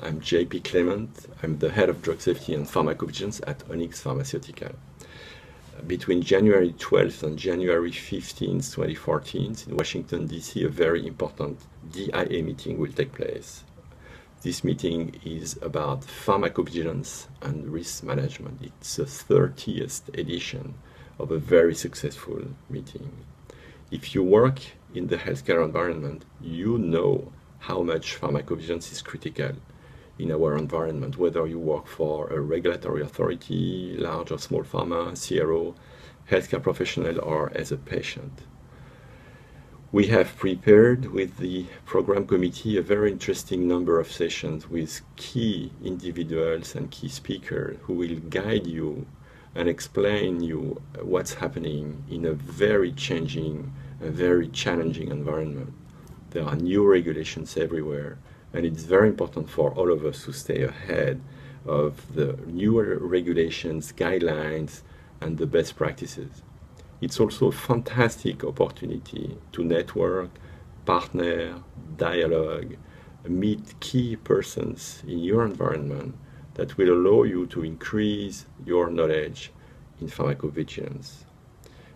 I'm JP Clement. I'm the head of drug safety and pharmacovigilance at Onyx Pharmaceutical. Between January 12th and January 15th, 2014, in Washington, D.C., a very important DIA meeting will take place. This meeting is about pharmacovigilance and risk management. It's the 30th edition of a very successful meeting. If you work in the healthcare environment, you know how much pharmacovigilance is critical in our environment, whether you work for a regulatory authority, large or small pharma, CRO, healthcare professional, or as a patient. We have prepared with the program committee a very interesting number of sessions with key individuals and key speakers who will guide you and explain you what's happening in a very changing, a very challenging environment. There are new regulations everywhere, and it's very important for all of us to stay ahead of the newer regulations, guidelines, and the best practices. It's also a fantastic opportunity to network, partner, dialogue, meet key persons in your environment that will allow you to increase your knowledge in pharmacovigilance.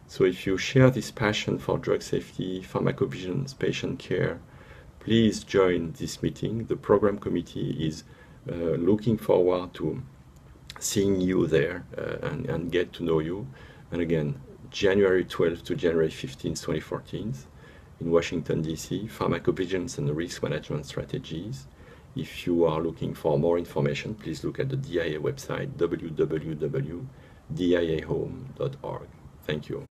So if you share this passion for drug safety, pharmacovigilance, patient care, please join this meeting. The program committee is uh, looking forward to seeing you there uh, and, and get to know you. And again, January 12th to January 15th, 2014, in Washington, D.C., pharmacovigilance and risk management strategies. If you are looking for more information, please look at the DIA website, www.diahome.org. Thank you.